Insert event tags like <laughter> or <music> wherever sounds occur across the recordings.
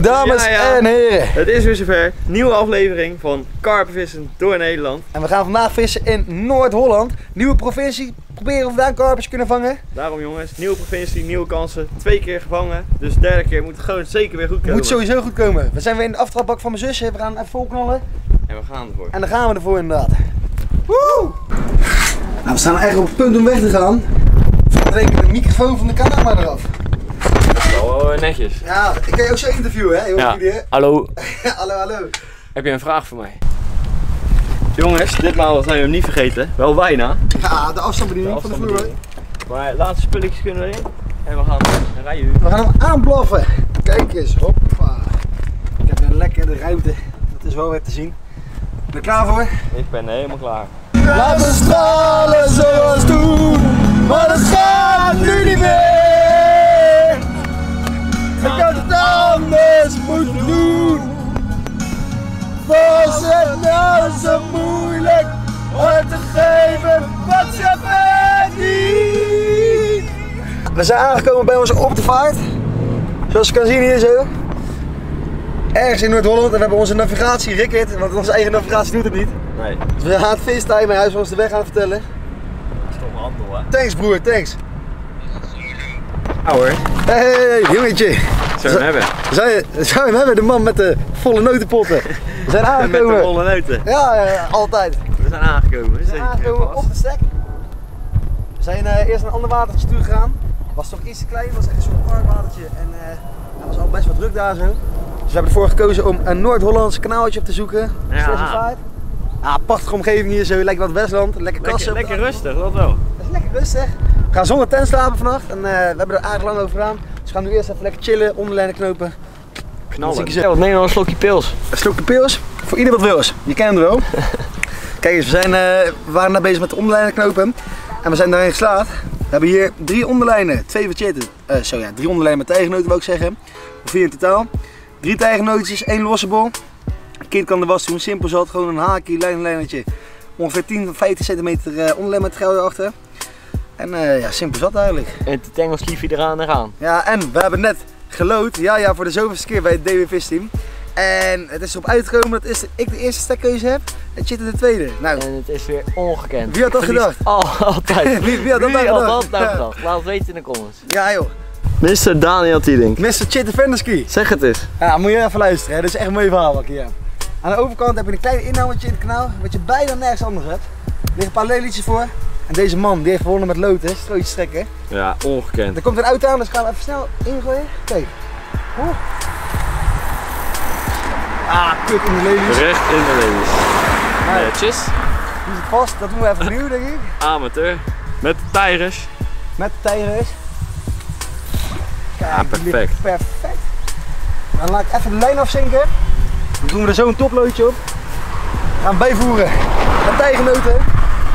Dames Ja, ja. en heren. Het is weer zover. Nieuwe aflevering van Karpenvissen door Nederland. En we gaan vandaag vissen in Noord-Holland. Nieuwe provincie. Proberen of we daar karpers kunnen vangen. Daarom jongens, nieuwe provincie, nieuwe kansen. Twee keer gevangen. Dus de derde keer moet het gewoon zeker weer goed komen. Moet sowieso goed komen. We zijn weer in de aftrapbak van mijn zus. We gaan even volknallen. En we gaan ervoor. En dan gaan we ervoor inderdaad. Woe! Nou, we staan eigenlijk op het punt om weg te gaan. De week de microfoon van de camera eraf. Eh, netjes. Ja, ik kan je ook zo interviewen, hè? Heel Ja. Hallo, <laughs> hallo, hallo. heb je een vraag voor mij? Jongens, ditmaal zijn we hem niet vergeten. Wel bijna. Ja, de afstandsbediening van de vloer. Maar laatste spulletjes kunnen erin. En we gaan een rijden. We gaan hem aanblaffen. Kijk eens, hoppa. Ik heb een lekkere ruimte. Dat is wel weer te zien. Ben je klaar voor? Ik ben helemaal klaar. Laat me stralen zoals toen, maar dat gaat nu niet meer. We zijn aangekomen bij onze op de vaart. Zoals je kan zien hier zo. Ergens in Noord-Holland en we hebben onze navigatie Rickert, want onze eigen navigatie doet het niet. Nee, Dus we gaan het FaceTime en hij is ons de weg aan het vertellen. dat is toch een handel hè. Thanks broer, thanks. Ja hoor, Hey jongetje. zo hem hebben. Zou je, zou je hem hebben, de man met de volle notenpotten. We zijn <laughs> Met de aangekomen. volle neuten. Ja, ja, ja, altijd. We zijn aangekomen. We zijn aangekomen op de stek. We zijn eh, eerst naar een ander watertje toe gegaan. Was toch iets te klein, was echt zo'n parkwatertje. En eh het was al best wel druk daar zo. Dus we hebben ervoor gekozen om een Noord-Hollands kanaaltje op te zoeken. Ja. Ja, prachtige omgeving hier zo, lijkt wat Westland. Lekker Lekker, kassen. de lekker rustig, dat wel. Dat is lekker rustig. We gaan zonder tent slapen vannacht en eh, we hebben er aardig lang over gedaan. Dus we gaan nu eerst even lekker chillen, onderlijnen knopen. Knallen. Ja, wat neem je nog een slokje pils? Een slokje pils, voor ieder wat wils. Je kent hem wel. <laughs> Kijk eens, we, zijn, eh, we waren daar bezig met de onderlijnen knopen en we zijn daarin geslaagd. We hebben hier drie onderlijnen, twee zo ja, drie onderlijnen met tijgennoten wil ik zeggen. Of vier in totaal. Drie tijgennootjes, één losse bol. Een kind kan de was doen, simpel zat, gewoon een haakje, lijn, lijnetje. Ongeveer 10, 15 centimeter eh onderlijn met geld erachter. En eh, ja, simpel zat eigenlijk. En de tengels liefje eraan en gaan. Ja, en we hebben net gelood, ja, ja, voor de zoveelste keer bij het DW Vis Team. En het is erop uitgekomen dat is- ik de eerste stekkeuze heb en Chit de tweede. Nou, En het is weer ongekend. Wie had dat gedacht? Al, altijd. <laughs> Wie- wie had dat nou had gedacht? dat nou gedacht? Laat het weten in de comments. ja joh, Mr. Daniel Tiedink. Mr. Chit de Venderski. Zeg het eens. Ja, moet je even luisteren, hè. dat is echt een mooi verhaal wat ik hier heb. Aan de overkant heb je een klein inhoudertje in het kanaal, wat je bijna nergens anders hebt. Er liggen een paar lelietjes voor. En deze man, die heeft gewonnen met lood, hè, strootjes trekken. Ja, ongekend. Er komt een auto aan, dus gaan we even snel ingooien. Kijk. Oeh. Ah, kut in de lelies. Recht in de. Nee. Netjes. Die zit vast, dat doen we even opnieuw denk ik. <laughs> Amateur. Met de tijgers. Met de tijgers. Kijk, perfect. perfect. Dan laat ik even de lijn afzinken. Dan doen we er zo een toploodje op. Gaan bijvoeren met tijgernoten.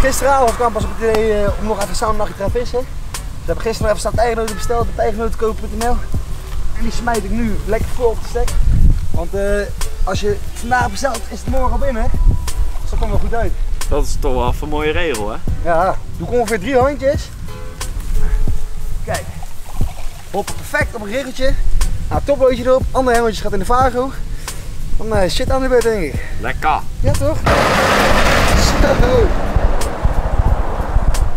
Gisteravond kwam pas op het idee eh, om nog even samen een nachtje te gaan vissen. Dus we hebben gisteren nog even staan tijgernoten besteld bij tijgernotenkopen.nl. En die smijt ik nu lekker vol op de stek. Want eh, als je vandaag bestelt, is het morgen al binnen. Dus dat komt wel goed uit. Dat is toch wel een mooie regel, hè? Ja, doe ik ongeveer drie handjes. Kijk. Hoppen perfect op een riggeltje. Nou, toploodje erop. Andere handje gaat in de vago. Dan eh, shit aan de beurt denk ik. Lekker. Ja toch? Zo.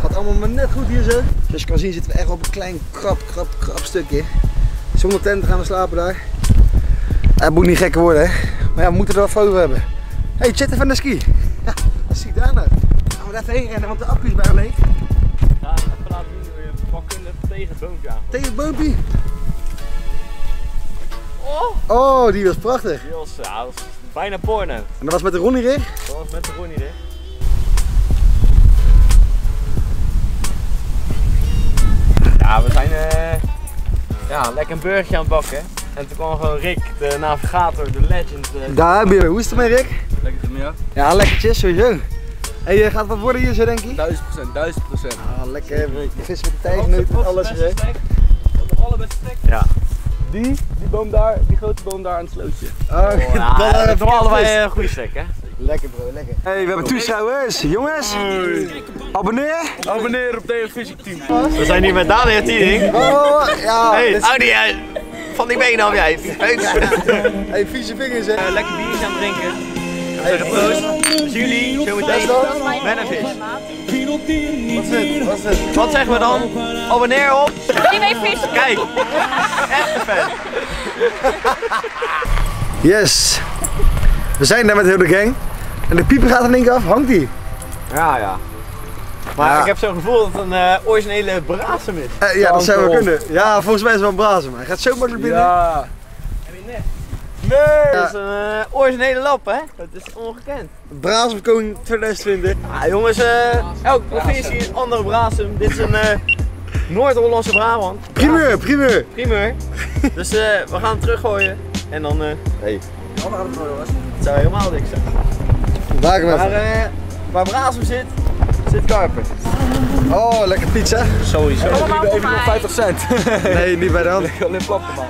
Gaat allemaal maar net goed hier zo. Zoals je kan zien zitten we echt op een klein krap, krap, krap stukje. Zonder tent gaan we slapen daar. Het moet niet gekker worden hè. Maar ja, we moeten er wel over hebben. Hey, chitten van de ski. <laughs> Ja, wat zie ik daar nou? Gaan we er even heen rennen, want de accu is bijna leeg. Ja, even laten zien hoe je pakken tegen het boompje aan. Tegen het boompje. Oh! Oh, die was prachtig. Die was, ja, dat was bijna porno. En dat was met de Ronnie rig. Dat was met de Ronnie, hè? Ja, we zijn eh, ja, lekker een burgertje aan het bakken. En toen kwam gewoon Rick, de navigator, de legend. eh, Daar heb je. Hoe is het ermee Rick? Lekker van jou? Ja, lekkertjes sowieso. Hey, eh, gaat wat worden hier zo denk je? Duizend procent, duizend procent. Ah, lekker. Vis met de tijgerneut, alles. hè. De allerbeste stek. Ja. Die, die boom daar, die grote boom daar aan het slootje. Oh, Ja, dat doen we allebei een goede stek, hè? Lekker bro, lekker. Hey, we hebben toeschouwers. Jongens, abonneer. Abonneer op Fishing Team. We zijn hier met Daniel Tieding. Oh, ja. Hey, Audi, eh, van die benen af jij. Hey, vieze vingers hè. Eh, lekker biertje aan het drinken. Hey, de proost. Jullie zometeen met een vis. Wat is dit? Wat is? Wat zeggen we dan? Abonneer op. vis. Kijk. Echte fan. Yes. We zijn daar met heel de gang. En de pieper gaat in één keer af. Hangt die? Ja, ja. Maar Ja. ik heb zo'n gevoel dat het een eh, originele brasem is. Eh, ja, dat zou wel kunnen. Ja, volgens mij is het wel een brazen. Maar hij gaat zo makkelijk binnen. Ja. Nee, dat is een eh, originele lap, hè? Dat is ongekend. Brazen koning 2020. Ah, jongens, eh, elke provincie een andere brasem. Dit is een eh, Noord-Hollandse Brabant. Primeur, primeur. Primeur. dus eh, we gaan hem teruggooien. En dan, eh hey. Het zou helemaal niks zijn. Maar eh, waar Brasem zit, zit Karper. Oh, lekker pizza. Sowieso. Allemaal voor mij. 50 cent. <laughs> Nee, niet bij de hand. <laughs> Alleen plap man.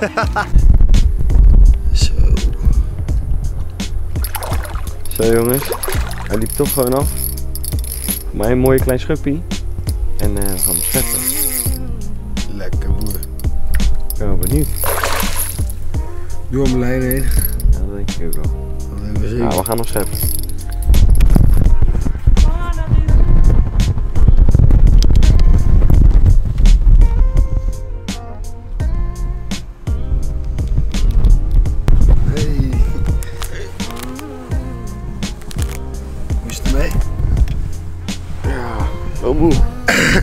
Zo. Zo jongens, hij liep toch gewoon af. Maar een mooie klein schuppie. En eh, we gaan hem scheppen. Lekker boer. Ik ben wel benieuwd. Door mijn lijn heen. Ja, dat denk ik ook wel. Hebben we gaan hem scheppen. <laughs>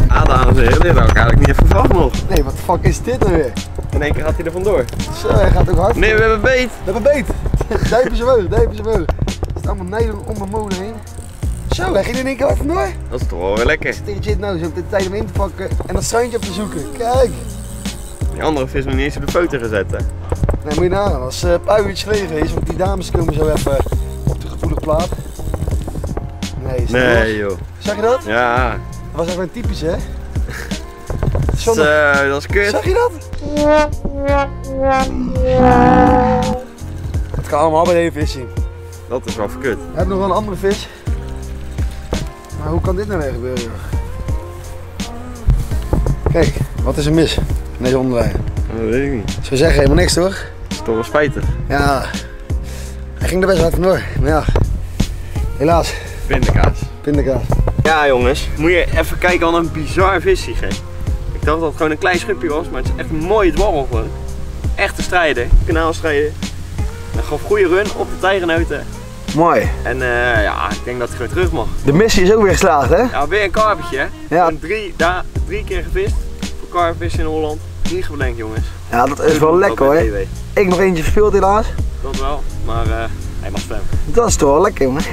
Ah, dames en heren, dit had ik eigenlijk niet even verwacht nog. Nee, wat de fuck is dit nou weer? In één keer gaat hij er vandoor. Zo, hij gaat ook hard. Nee, we hebben beet. We hebben beet. Duipen ze wel, duipen ze wel. Er zit allemaal nijlen om mijn molen heen. Zo, hij ging in één keer hard vandoor. Dat is toch wel weer lekker. Zit nou zo de tijd om in te pakken en dat strandje op te zoeken. Kijk. Die andere vis nog niet eens op de foto gezet. Hè. Nee, moet je nagaan. Als uh, Pui iets gelegen geweest, want die dames komen zo even op de gevoelige plaat. Nee, is het los? joh. Zag je dat? Ja, was echt een typisch, hè? <laughs> zo, Zonder... dat is kut. Zag je dat? Het kan allemaal bij één vis zien. Dat is wel verkut. We hebben nog wel een andere vis. Maar hoe kan dit nou weer gebeuren? joh? Kijk, wat is er mis in deze onderlijn? Dat weet ik niet. Ze zeggen helemaal niks toch? Dat is toch wel spijtig. Ja, hij ging er best hard vandoor. Maar ja, helaas, Pindakaas. pindakaas. Ja jongens, moet je even kijken wat een bizar visje geeft. Ik dacht dat het gewoon een klein schupje was, maar het is echt een mooie dwarrel gewoon. Echte strijder, kanaalstrijder. Hij gaf goede run op de tijgernoten. Mooi. En eh, ja, ik denk dat hij gewoon terug mag. De missie is ook weer geslaagd, hè? Ja, weer een karpetje hè. Ja. Drie, daar, drie keer gevist voor karpvis in Holland. Niet gebedenkt jongens. Ja, dat is wel lekker hoor. Ik nog eentje verspeeld helaas. Dat wel, maar eh, hij mag zwemmen. Dat is toch wel lekker, jongen.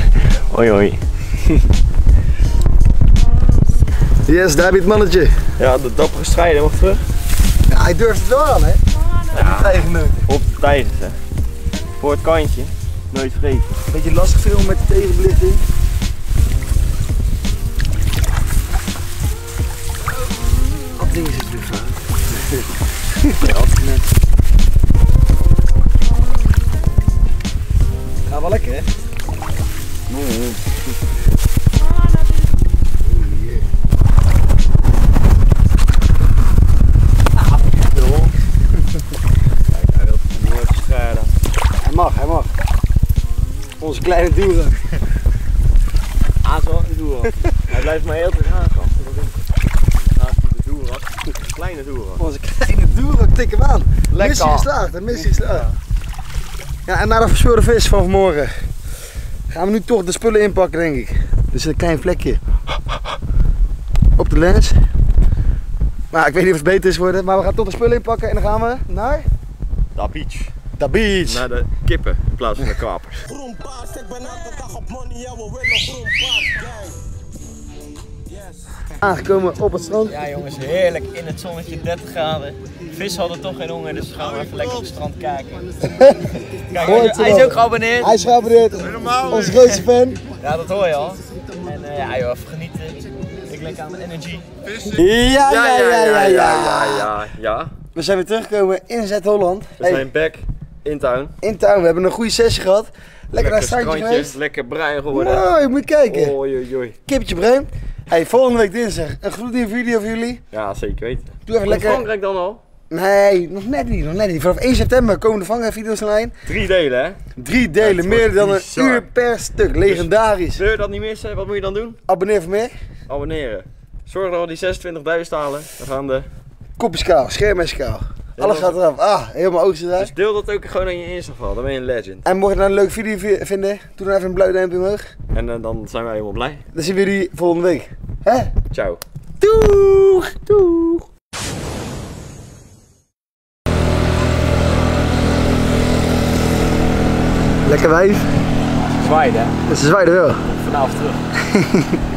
<laughs> Hoi hoi. <laughs> Yes, daar heb je het mannetje. Ja, de dappere strijder mag terug. Ja, hij durft het wel aan, hè? Ja. Op de tijgers hè. Voor het kantje. Nooit vergeten. Beetje lastig filmen met de tegenbelichting. Dat ding zit weer fout. <laughs> Ja, altijd net. Gaat wel lekker, hè? Hij mag, hij mag. Onze kleine doeren. De doerak. Hij blijft maar heel tijd aangaan. Naast die de doerak, kleine doerak. Onze kleine doeren, tik hem aan. Lekker. Missie geslaagd, missie geslaagd. Ja, en na de verspeurde vis van vanmorgen gaan we nu toch de spullen inpakken, denk ik. Er zit een klein vlekje op de lens. Maar ik weet niet of het beter is geworden, maar we gaan toch de spullen inpakken en dan gaan we naar Da beach. de beach. Naar de kippen in plaats van de kapers. Groen ik ben elke dag op money, ja we willen groen. Aangekomen op het strand. Ja jongens, heerlijk in het zonnetje, 30 graden. Vis hadden toch geen honger, dus we gaan even lekker op het strand kijken. <laughs> Kijk, hij, is- hij is ook geabonneerd. Hij is geabonneerd. Onze grootste fan. Ja, dat hoor je al. En eh, ja, joh, even genieten. Ik lekker aan de energy. Ja, ja, ja, ja, ja. ja, ja. We zijn weer teruggekomen in Zuid-Holland. We Hey, zijn back in town. in town. We hebben een goede sessie gehad. Lekker naar het strandje geweest. lekker bruin geworden. Oh, je moet kijken. Oei, oei, oei. Kippetje bruin. Hey, volgende week dinsdag een gloednieuwe video voor jullie. Ja, zeker weten. Doe even lekker. Frankrijk dan al? Nee, nog net niet, nog net niet. Vanaf 1 september komen de vangen-video's online. Drie delen, hè? Drie delen, meer dan een bizar. uur per stuk. Legendarisch. Wil je dat niet missen? Wat moet je dan doen? Abonneer voor meer. Abonneren. Zorg dat we die 26.000 halen. Dan gaan de... Kopjeskaal, schermesskaal. Alles gaat eraf. Ah, helemaal oogst eruit. Dus deel dat ook gewoon aan je Insta-val. Dan ben je een legend. En mocht je nou een leuke video vi- vinden, doe dan even een blauw duimpje omhoog. En eh, dan zijn wij helemaal blij. Dan zien we jullie volgende week. Hè? Ciao. Doeg! Doeg! Lekker wijf. Zwaaien, hè? Ze zwaaien er wel. Vanavond terug. <laughs>